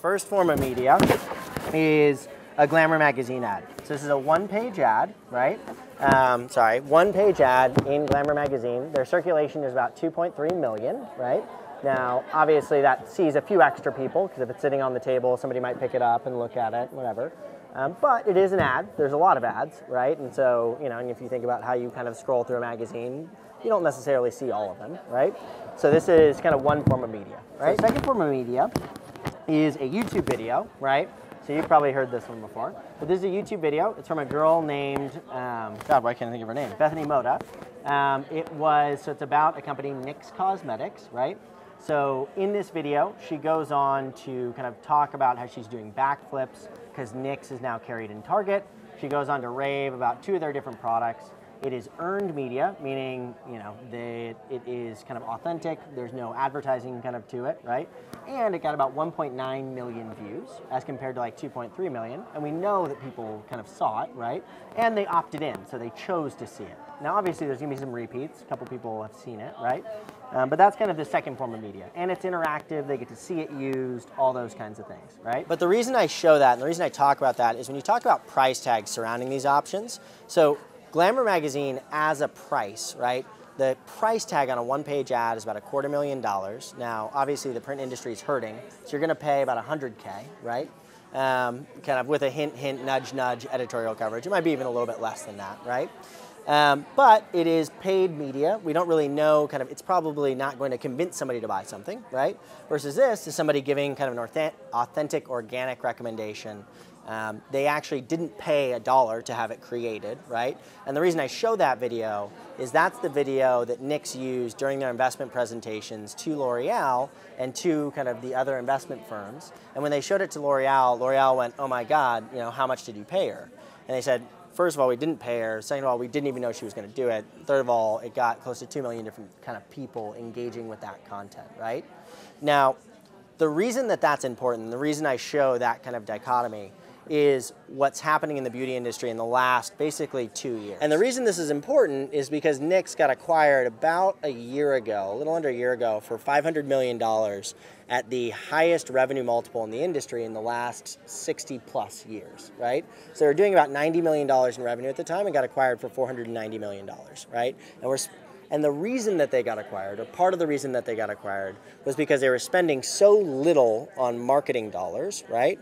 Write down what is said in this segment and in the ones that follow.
First form of media is a Glamour magazine ad. So this is a one-page ad, right? Um, sorry, one-page ad in Glamour magazine. Their circulation is about 2.3 million, right? Now, obviously that sees a few extra people because if it's sitting on the table, somebody might pick it up and look at it, whatever. Um, but it is an ad. There's a lot of ads, right? And so, you know, and if you think about how you kind of scroll through a magazine, you don't necessarily see all of them, right? So this is kind of one form of media, right? So second form of media is a YouTube video, right? So you've probably heard this one before. But this is a YouTube video. It's from a girl named, um, God, why can't I think of her name? Bethany Mota. Um, it was, so it's about a company, NYX Cosmetics, right? So in this video, she goes on to kind of talk about how she's doing backflips because NYX is now carried in Target. She goes on to rave about two of their different products. It is earned media, meaning you know they, it is kind of authentic. There's no advertising kind of to it, right? And it got about 1.9 million views as compared to like 2.3 million. And we know that people kind of saw it, right? And they opted in, so they chose to see it. Now, obviously, there's gonna be some repeats. A couple people have seen it, right? Um, but that's kind of the second form of media. And it's interactive, they get to see it used, all those kinds of things, right? But the reason I show that and the reason I talk about that is when you talk about price tags surrounding these options, so Glamour magazine as a price, right? The price tag on a one-page ad is about a quarter million dollars. Now, obviously, the print industry is hurting, so you're going to pay about 100k, right? Um, kind of with a hint, hint, nudge, nudge editorial coverage. It might be even a little bit less than that, right? Um, but it is paid media. We don't really know, kind of, it's probably not going to convince somebody to buy something, right? Versus this is somebody giving kind of an authentic, organic recommendation um, they actually didn't pay a dollar to have it created, right? And the reason I show that video is that's the video that NYX used during their investment presentations to L'Oreal and to kind of the other investment firms. And when they showed it to L'Oreal, L'Oreal went, oh my God, you know, how much did you pay her? And they said, first of all, we didn't pay her. Second of all, we didn't even know she was going to do it. Third of all, it got close to 2 million different kind of people engaging with that content, right? Now, the reason that that's important, the reason I show that kind of dichotomy is what's happening in the beauty industry in the last basically two years. And the reason this is important is because NYX got acquired about a year ago, a little under a year ago, for $500 million at the highest revenue multiple in the industry in the last 60 plus years, right? So they were doing about $90 million in revenue at the time and got acquired for $490 million, right? And we're and the reason that they got acquired, or part of the reason that they got acquired, was because they were spending so little on marketing dollars, right?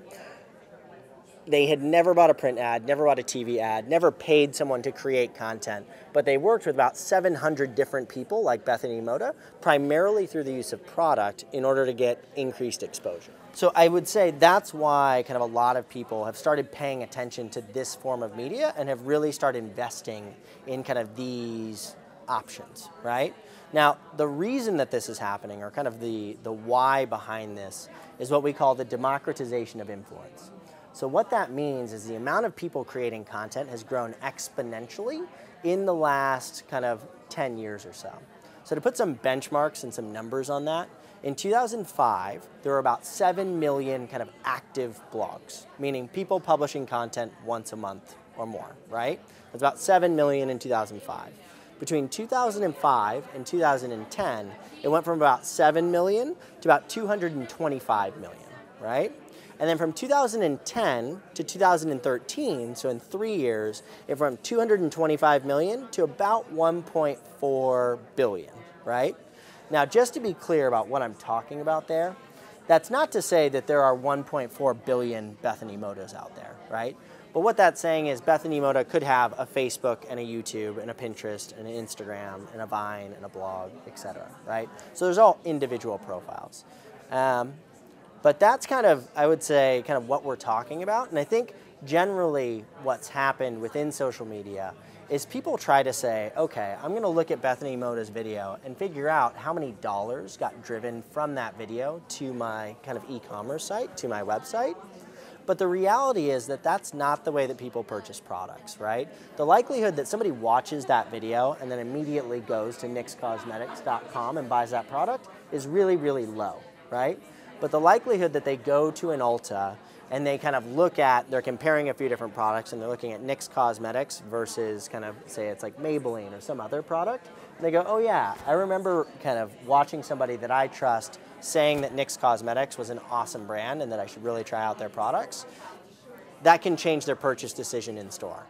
They had never bought a print ad, never bought a TV ad, never paid someone to create content, but they worked with about 700 different people like Bethany Mota, primarily through the use of product in order to get increased exposure. So I would say that's why kind of a lot of people have started paying attention to this form of media and have really started investing in kind of these options, right? Now, the reason that this is happening, or kind of the, the why behind this, is what we call the democratization of influence. So what that means is the amount of people creating content has grown exponentially in the last kind of 10 years or so. So to put some benchmarks and some numbers on that, in 2005, there were about 7 million kind of active blogs, meaning people publishing content once a month or more, right? It's about 7 million in 2005. Between 2005 and 2010, it went from about 7 million to about 225 million, right? And then from 2010 to 2013, so in three years, it went from 225 million to about 1.4 billion, right? Now, just to be clear about what I'm talking about there, that's not to say that there are 1.4 billion Bethany Motas out there, right? But what that's saying is Bethany Mota could have a Facebook and a YouTube and a Pinterest and an Instagram and a Vine and a blog, etc. right? So there's all individual profiles. Um, but that's kind of, I would say, kind of what we're talking about. And I think generally what's happened within social media is people try to say, okay, I'm going to look at Bethany Mota's video and figure out how many dollars got driven from that video to my kind of e-commerce site, to my website. But the reality is that that's not the way that people purchase products, right? The likelihood that somebody watches that video and then immediately goes to nyxcosmetics.com and buys that product is really, really low, right? But the likelihood that they go to an Ulta and they kind of look at, they're comparing a few different products and they're looking at NYX Cosmetics versus kind of, say it's like Maybelline or some other product, they go, oh yeah, I remember kind of watching somebody that I trust saying that NYX Cosmetics was an awesome brand and that I should really try out their products, that can change their purchase decision in store.